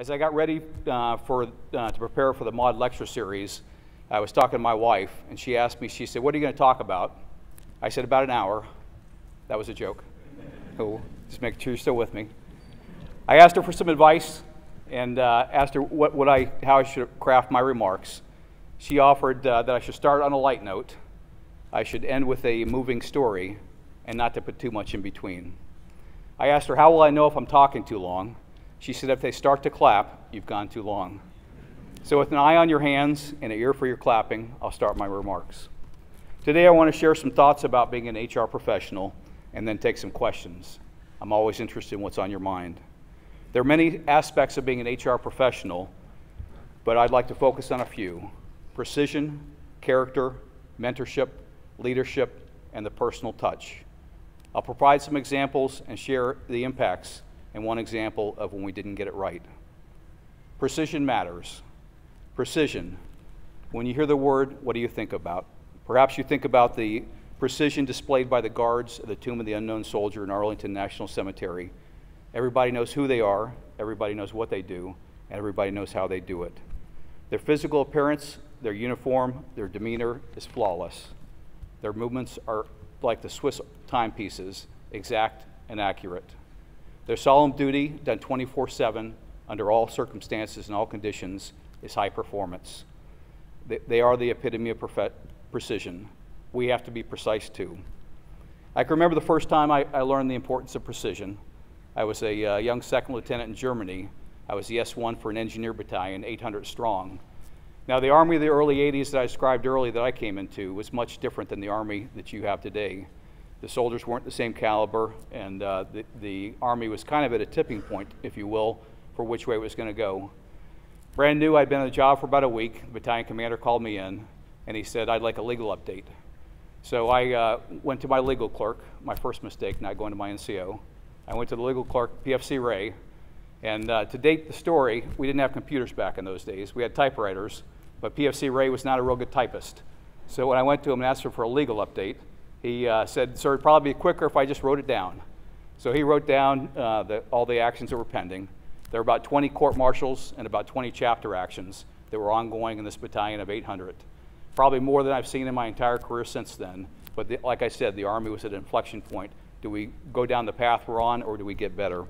As I got ready uh, for, uh, to prepare for the Maude lecture series, I was talking to my wife, and she asked me, she said, What are you going to talk about? I said, About an hour. That was a joke. Oh, just make sure you're still with me. I asked her for some advice and uh, asked her what, what I, how I should craft my remarks. She offered uh, that I should start on a light note, I should end with a moving story, and not to put too much in between. I asked her, How will I know if I'm talking too long? She said, If they start to clap, you've gone too long. So, with an eye on your hands and an ear for your clapping, I'll start my remarks. Today, I want to share some thoughts about being an HR professional and then take some questions. I'm always interested in what's on your mind. There are many aspects of being an HR professional, but I'd like to focus on a few precision, character, mentorship, leadership, and the personal touch. I'll provide some examples and share the impacts and one example of when we didn't get it right. Precision matters. Precision. When you hear the word, what do you think about? Perhaps you think about the precision displayed by the guards at the Tomb of the Unknown Soldier in Arlington National Cemetery. Everybody knows who they are, everybody knows what they do, and everybody knows how they do it. Their physical appearance, their uniform, their demeanor is flawless. Their movements are like the Swiss timepieces, exact and accurate. Their solemn duty, done 24 7 under all circumstances and all conditions, is high performance. They, they are the epitome of precision. We have to be precise too. I can remember the first time I, I learned the importance of precision. I was a uh, young second lieutenant in Germany. I was the S1 for an engineer battalion, 800 strong. Now, the Army of the early 80s that I described earlier that I came into was much different than the Army that you have today. The soldiers weren't the same caliber, and uh, the, the Army was kind of at a tipping point, if you will, for which way it was going to go. Brand new, I'd been on the job for about a week. The battalion commander called me in, and he said, I'd like a legal update. So I uh, went to my legal clerk, my first mistake, not going to my NCO. I went to the legal clerk, PFC Ray, and uh, to date the story, we didn't have computers back in those days. We had typewriters, but PFC Ray was not a real good typist. So when I went to him and asked him for a legal update, he uh, said, Sir, it'd probably be quicker if I just wrote it down. So he wrote down uh, the, all the actions that were pending. There were about 20 court martials and about 20 chapter actions that were ongoing in this battalion of 800. Probably more than I've seen in my entire career since then. But the, like I said, the Army was at an inflection point. Do we go down the path we're on or do we get better?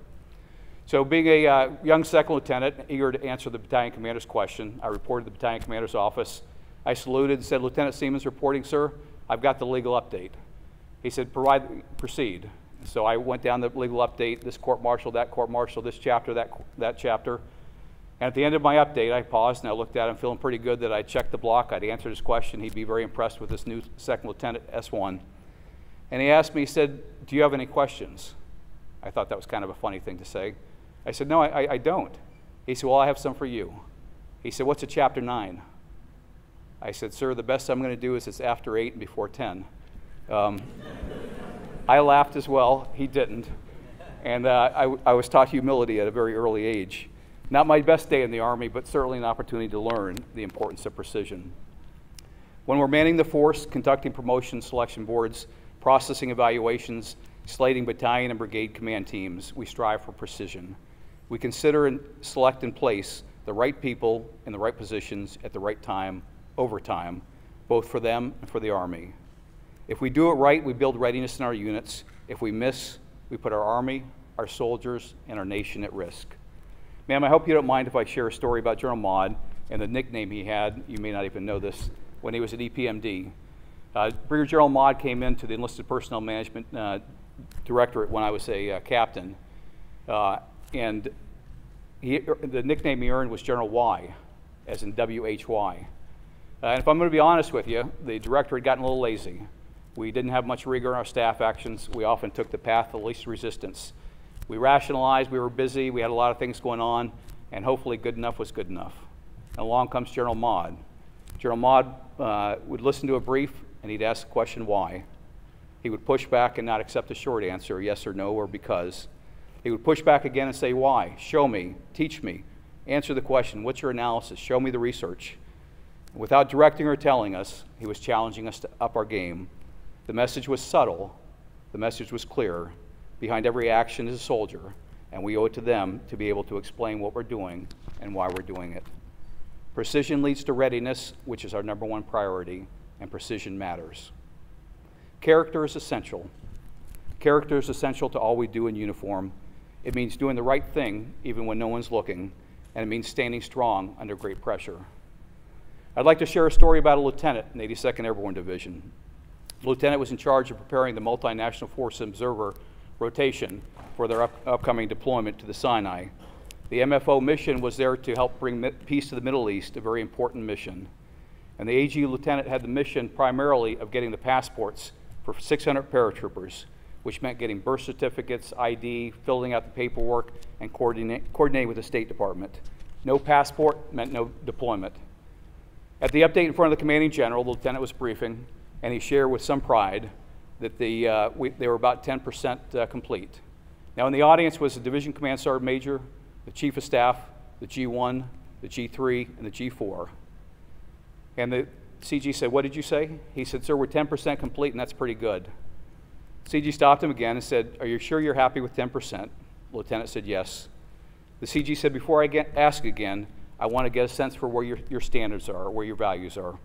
So, being a uh, young second lieutenant, eager to answer the battalion commander's question, I reported to the battalion commander's office. I saluted and said, Lieutenant Seamands reporting, sir. I've got the legal update. He said, Provide, proceed. So I went down the legal update, this court martial, that court martial, this chapter, that, that chapter. And at the end of my update, I paused and I looked at him, feeling pretty good that I checked the block. I'd answered his question. He'd be very impressed with this new second lieutenant S1. And he asked me, he said, Do you have any questions? I thought that was kind of a funny thing to say. I said, No, I, I don't. He said, Well, I have some for you. He said, What's a chapter 9? I said, Sir, the best I'm going to do is it's after 8 and before 10. Um, I laughed as well. He didn't. And uh, I, I was taught humility at a very early age. Not my best day in the Army, but certainly an opportunity to learn the importance of precision. When we're manning the force, conducting promotion selection boards, processing evaluations, slating battalion and brigade command teams, we strive for precision. We consider and select and place the right people in the right positions at the right time, over time, both for them and for the Army. If we do it right, we build readiness in our units. If we miss, we put our Army, our soldiers, and our nation at risk. Ma'am, I hope you don't mind if I share a story about General Maude and the nickname he had. You may not even know this when he was at EPMD. Uh, Brigadier General Maude came into the Enlisted Personnel Management uh, Directorate when I was a uh, captain. Uh, and he, the nickname he earned was General Y, as in W-H-Y. Uh, and if I'm going to be honest with you, the director had gotten a little lazy. We didn't have much rigor in our staff actions. We often took the path of least resistance. We rationalized, we were busy, we had a lot of things going on, and hopefully good enough was good enough. And along comes General Maude. General Maude uh, would listen to a brief, and he'd ask the question, why? He would push back and not accept a short answer, yes or no, or because. He would push back again and say, Why? Show me, teach me, answer the question. What's your analysis? Show me the research. Without directing or telling us, he was challenging us to up our game. The message was subtle, the message was clear. Behind every action is a soldier, and we owe it to them to be able to explain what we're doing and why we're doing it. Precision leads to readiness, which is our number one priority, and precision matters. Character is essential. Character is essential to all we do in uniform. It means doing the right thing even when no one's looking, and it means standing strong under great pressure. I'd like to share a story about a lieutenant in the 82nd Airborne Division. The lieutenant was in charge of preparing the multinational force observer rotation for their up upcoming deployment to the Sinai. The MFO mission was there to help bring peace to the Middle East, a very important mission. And the AG lieutenant had the mission primarily of getting the passports for 600 paratroopers, which meant getting birth certificates, ID, filling out the paperwork, and coordinate, coordinating with the State Department. No passport meant no deployment. At the update in front of the commanding general, the lieutenant was briefing, and he shared with some pride that the, uh, we, they were about 10% uh, complete. Now, in the audience was the division command sergeant major, the chief of staff, the G1, the G3, and the G4. And the CG said, What did you say? He said, Sir, we're 10% complete, and that's pretty good. CG stopped him again and said, Are you sure you're happy with 10%? The lieutenant said, Yes. The CG said, Before I get, ask again, I want to get a sense for where your, your standards are, where your values are.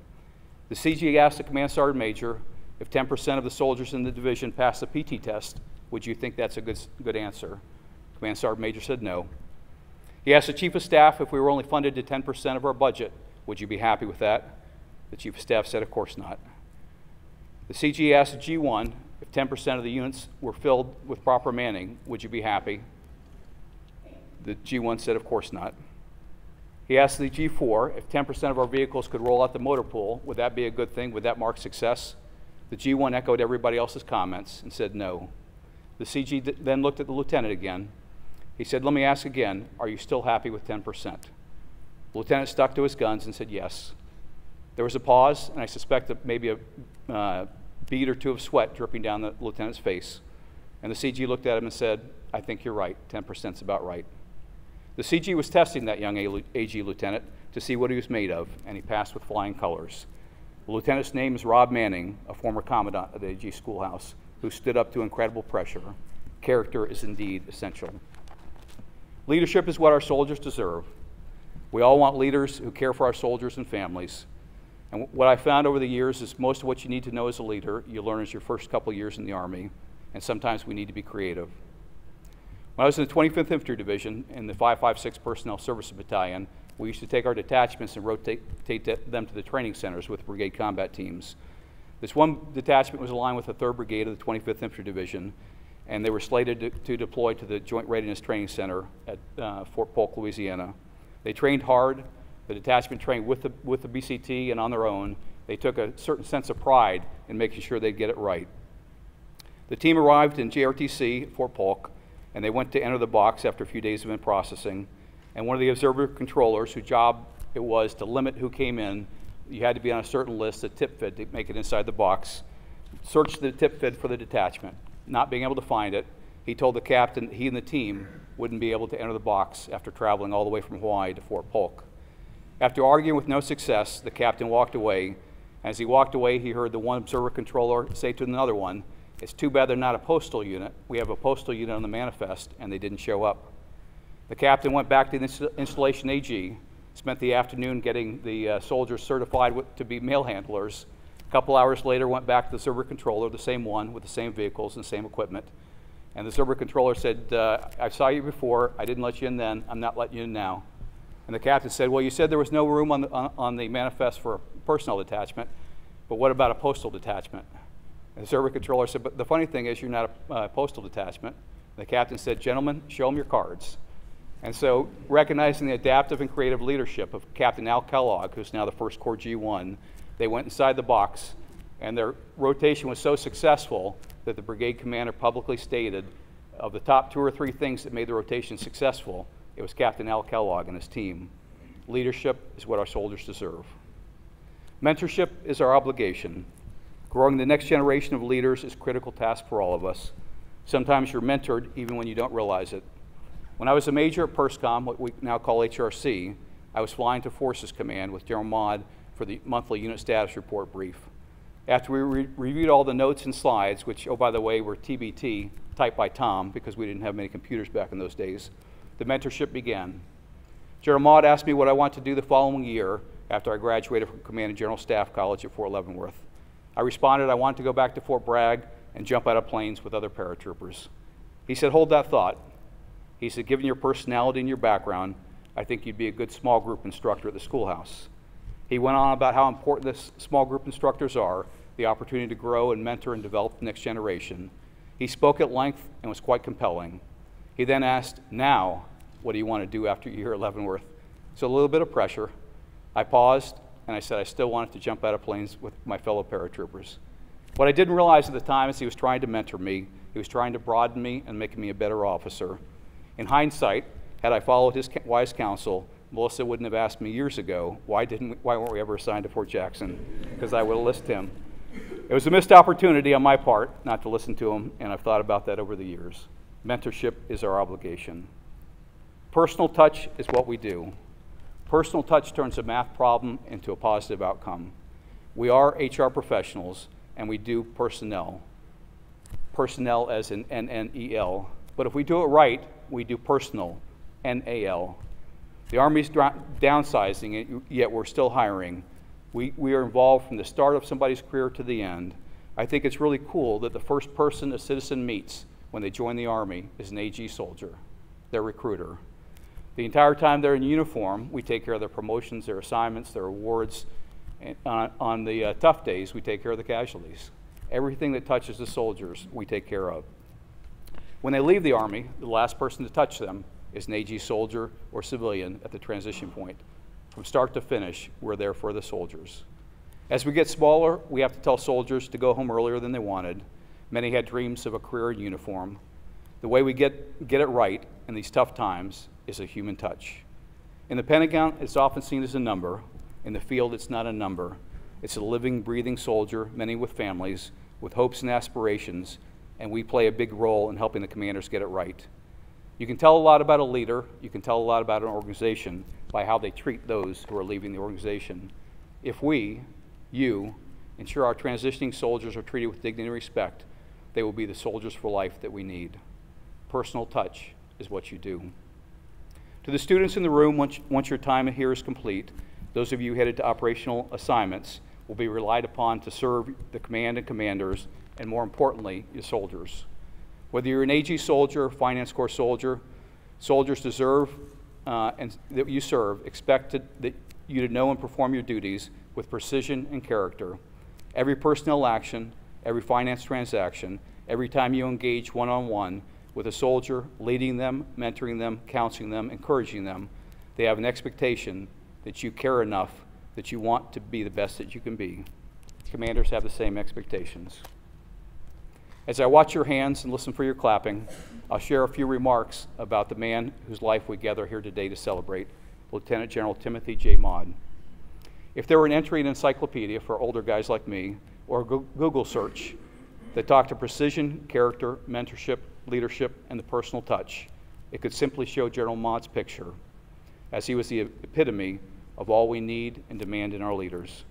The CG asked the command sergeant major if 10% of the soldiers in the division passed the PT test, would you think that's a good, good answer? Command sergeant major said no. He asked the chief of staff if we were only funded to 10% of our budget, would you be happy with that? The chief of staff said, of course not. The CG asked the G1 if 10% of the units were filled with proper manning, would you be happy? The G1 said, of course not. He asked the G4 if 10% of our vehicles could roll out the motor pool, would that be a good thing? Would that mark success? The G1 echoed everybody else's comments and said no. The CG then looked at the lieutenant again. He said, Let me ask again, are you still happy with 10%? The lieutenant stuck to his guns and said yes. There was a pause, and I suspect that maybe a uh, bead or two of sweat dripping down the lieutenant's face. And the CG looked at him and said, I think you're right. 10% is about right. The CG was testing that young AG lieutenant to see what he was made of, and he passed with flying colors. The lieutenant's name is Rob Manning, a former commandant of the AG schoolhouse, who stood up to incredible pressure. Character is indeed essential. Leadership is what our soldiers deserve. We all want leaders who care for our soldiers and families. And what I found over the years is most of what you need to know as a leader, you learn as your first couple years in the Army, and sometimes we need to be creative. When I was in the 25th Infantry Division in the 556 Personnel Services Battalion, we used to take our detachments and rotate them to the training centers with brigade combat teams. This one detachment was aligned with the 3rd Brigade of the 25th Infantry Division, and they were slated to, to deploy to the Joint Readiness Training Center at uh, Fort Polk, Louisiana. They trained hard. The detachment trained with the, with the BCT and on their own. They took a certain sense of pride in making sure they'd get it right. The team arrived in JRTC, Fort Polk, and they went to enter the box after a few days of in processing. And one of the observer controllers, whose job it was to limit who came in, you had to be on a certain list, a TPFDD to make it inside the box, searched the TPFDD for the detachment. Not being able to find it, he told the captain he and the team wouldn't be able to enter the box after traveling all the way from Hawaii to Fort Polk. After arguing with no success, the captain walked away. As he walked away, he heard the one observer controller say to another one, it's too bad they're not a postal unit. We have a postal unit on the manifest, and they didn't show up. The captain went back to the installation AG, spent the afternoon getting the uh, soldiers certified to be mail handlers. A couple hours later, went back to the server controller, the same one with the same vehicles and the same equipment. And the server controller said, uh, I saw you before. I didn't let you in then. I'm not letting you in now. And the captain said, Well, you said there was no room on the, on, on the manifest for a personnel detachment, but what about a postal detachment? And the server controller said, but the funny thing is you're not a uh, postal detachment. And the captain said, gentlemen, show them your cards. And so recognizing the adaptive and creative leadership of Captain Al Kellogg, who's now the First Corps G1, they went inside the box and their rotation was so successful that the brigade commander publicly stated of the top two or three things that made the rotation successful, it was Captain Al Kellogg and his team. Leadership is what our soldiers deserve. Mentorship is our obligation. Growing the next generation of leaders is a critical task for all of us. Sometimes you're mentored even when you don't realize it. When I was a major at PERSCOM, what we now call HRC, I was flying to Forces Command with General Maude for the monthly unit status report brief. After we re reviewed all the notes and slides, which, oh, by the way, were TBT, typed by Tom because we didn't have many computers back in those days. The mentorship began. General Maude asked me what I wanted to do the following year after I graduated from Command and General Staff College at Fort Leavenworth. I responded I wanted to go back to Fort Bragg and jump out of planes with other paratroopers. He said, Hold that thought. He said, Given your personality and your background, I think you'd be a good small group instructor at the schoolhouse. He went on about how important this small group instructors are, the opportunity to grow and mentor and develop the next generation. He spoke at length and was quite compelling. He then asked, Now, what do you want to do after hear at Leavenworth? So a little bit of pressure. I paused and I said I still wanted to jump out of planes with my fellow paratroopers. What I didn't realize at the time is he was trying to mentor me. He was trying to broaden me and make me a better officer. In hindsight, had I followed his wise counsel, Melissa wouldn't have asked me years ago, why, didn't, we, why weren't we ever assigned to Fort Jackson? Because I would have listened to him. It was a missed opportunity on my part not to listen to him, and I've thought about that over the years. Mentorship is our obligation. Personal touch is what we do. Personal touch turns a math problem into a positive outcome. We are HR professionals and we do personnel. Personnel as in N N E L. But if we do it right, we do personal, N A L. The Army's downsizing, yet we're still hiring. We, we are involved from the start of somebody's career to the end. I think it's really cool that the first person a citizen meets when they join the Army is an AG soldier, their recruiter. The entire time they're in uniform, we take care of their promotions, their assignments, their awards. And on, on the uh, tough days, we take care of the casualties. Everything that touches the soldiers, we take care of. When they leave the Army, the last person to touch them is an AG soldier or civilian at the transition point. From start to finish, we're there for the soldiers. As we get smaller, we have to tell soldiers to go home earlier than they wanted. Many had dreams of a career in uniform. The way we get, get it right in these tough times is a human touch. In the Pentagon, it's often seen as a number. In the field, it's not a number. It's a living, breathing soldier, many with families, with hopes and aspirations, and we play a big role in helping the commanders get it right. You can tell a lot about a leader, you can tell a lot about an organization by how they treat those who are leaving the organization. If we, you, ensure our transitioning soldiers are treated with dignity and respect, they will be the soldiers for life that we need. Personal touch is what you do. To the students in the room, once, once your time here is complete, those of you headed to operational assignments will be relied upon to serve the command and commanders, and more importantly, your soldiers. Whether you're an AG soldier, Finance Corps soldier, soldiers deserve uh, and that you serve expect to, that you to know and perform your duties with precision and character. Every personnel action, every finance transaction, every time you engage one on one, with a soldier, leading them, mentoring them, counseling them, encouraging them. They have an expectation that you care enough that you want to be the best that you can be. Commanders have the same expectations. As I watch your hands and listen for your clapping, I'll share a few remarks about the man whose life we gather here today to celebrate, Lieutenant General Timothy J. Maude. If there were an entry in encyclopedia for older guys like me, or a Google search that talked to precision, character, mentorship, leadership, and the personal touch. It could simply show General Maude's picture, as he was the epitome of all we need and demand in our leaders.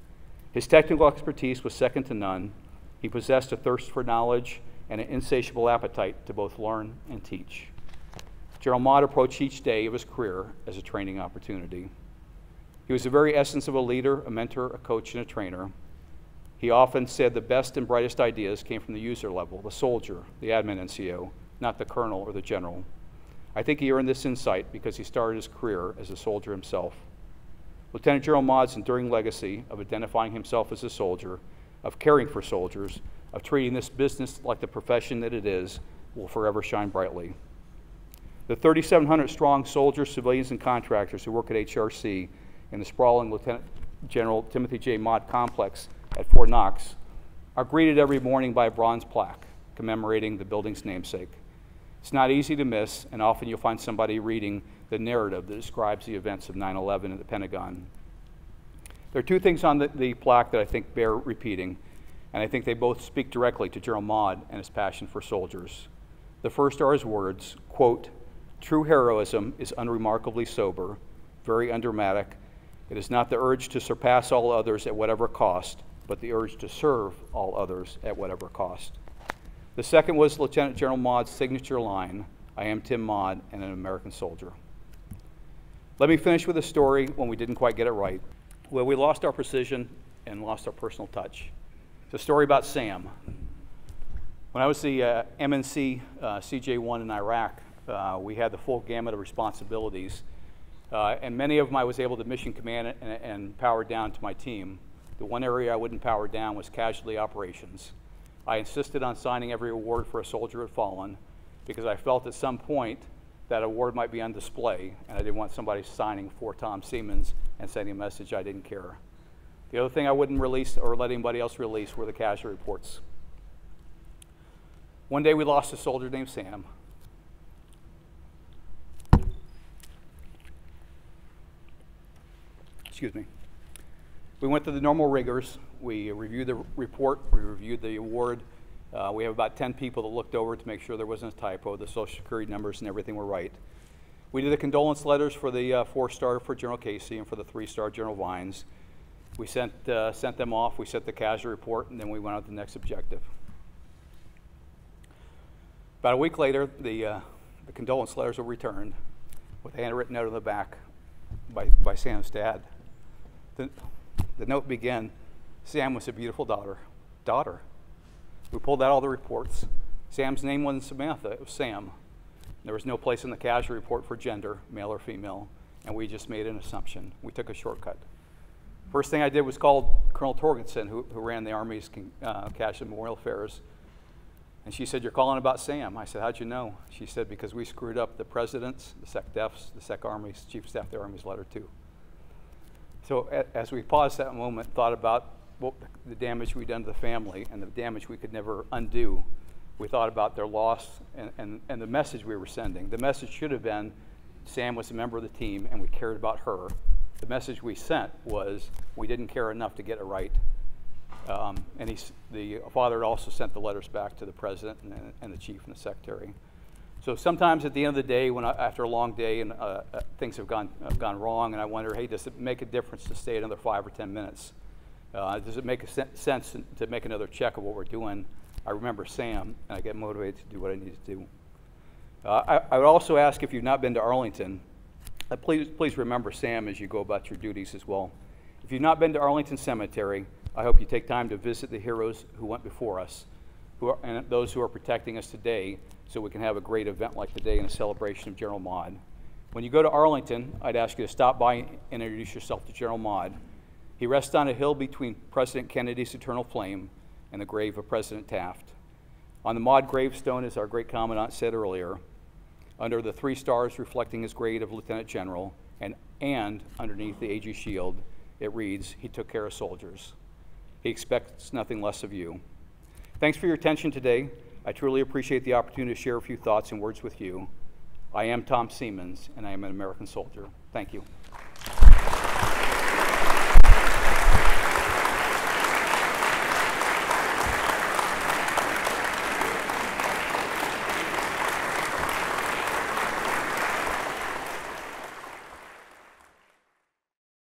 His technical expertise was second to none. He possessed a thirst for knowledge and an insatiable appetite to both learn and teach. General Mott approached each day of his career as a training opportunity. He was the very essence of a leader, a mentor, a coach, and a trainer. He often said the best and brightest ideas came from the user level, the soldier, the admin NCO, not the colonel or the general. I think he earned this insight because he started his career as a soldier himself. Lieutenant General Maude's enduring legacy of identifying himself as a soldier, of caring for soldiers, of treating this business like the profession that it is, will forever shine brightly. The 3,700 strong soldiers, civilians, and contractors who work at HRC in the sprawling Lieutenant General Timothy J. Maude complex at Fort Knox are greeted every morning by a bronze plaque commemorating the building's namesake. It's not easy to miss, and often you'll find somebody reading the narrative that describes the events of 9 11 at the Pentagon. There are two things on the, the, plaque that I think bear repeating, and I think they both speak directly to General Maude and his passion for soldiers. The first are his words quote, True heroism is unremarkably sober, very undramatic. It is not the urge to surpass all others at whatever cost, but the urge to serve all others at whatever cost. The second was Lieutenant General Maude's signature line I am Tim Maud and an American soldier. Let me finish with a story when we didn't quite get it right, where we lost our precision and lost our personal touch. It's a story about Sam. When I was the uh, MNC uh, CJ1 in Iraq, uh, we had the full gamut of responsibilities, uh, and many of them I was able to mission command and, and power down to my team. The one area I wouldn't power down was casualty operations. I insisted on signing every award for a soldier who had fallen because I felt at some point that award might be on display, and I didn't want somebody signing for Tom Seamands and sending a message I didn't care. The other thing I wouldn't release or let anybody else release were the casualty reports. One day we lost a soldier named Sam. Excuse me. We went through the normal rigors. We reviewed the report, we reviewed the award. Uh, we have about 10 people that looked over to make sure there wasn't a typo, the social security numbers and everything were right. We did the condolence letters for the uh, four star for General Casey and for the three star General Vines. We sent, uh, sent them off, we sent the casualty report, and then we went on to the next objective. About a week later, the, uh, the condolence letters were returned with a handwritten note on the back by, by Sam's dad. The, the note began Sam was a beautiful daughter. Daughter. We pulled out all the reports. Sam's name wasn't Samantha, it was Sam. There was no place in the casualty report for gender, male or female, and we just made an assumption. We took a shortcut. First thing I did was call Colonel Torgensen, who, who ran the Army's uh, Casualty Memorial Affairs. And she said, You're calling about Sam. I said, How'd you know? She said, Because we screwed up the president's, the SecDef's, the Sec Army's, Chief of Staff of the Army's letter, too. So as we paused that moment, thought about what the damage we'd done to the family and the damage we could never undo, we thought about their loss and, and, and the message we were sending. The message should have been Sam was a member of the team and we cared about her. The message we sent was we didn't care enough to get it right. Um, and he's, the father also sent the letters back to the president and, and, the chief and the secretary. So sometimes at the end of the day, when I, after a long day and uh, uh, things have gone, uh, gone wrong, and I wonder, hey, does it make a difference to stay another five or ten minutes? Uh, does it make sen sense to make another check of what we're doing? I remember Sam, and I get motivated to do what I need to do. Uh, I, I, would also ask if you've not been to Arlington, uh, please, please remember Sam as you go about your duties as well. If you've not been to Arlington Cemetery, I hope you take time to visit the heroes who went before us, who are, and those who are protecting us today, so we can have a great event like today in a celebration of General Maude. When you go to Arlington, I'd ask you to stop by and introduce yourself to General Maude. He rests on a hill between President Kennedy's eternal flame and the grave of President Taft. On the Maude gravestone, as our great commandant said earlier, under the three stars reflecting his grade of lieutenant general, and, and underneath the AG shield, it reads, He took care of soldiers. He expects nothing less of you. Thanks for your attention today. I truly appreciate the opportunity to share a few thoughts and words with you. I am Tom Seamands, and I am an American soldier. Thank you.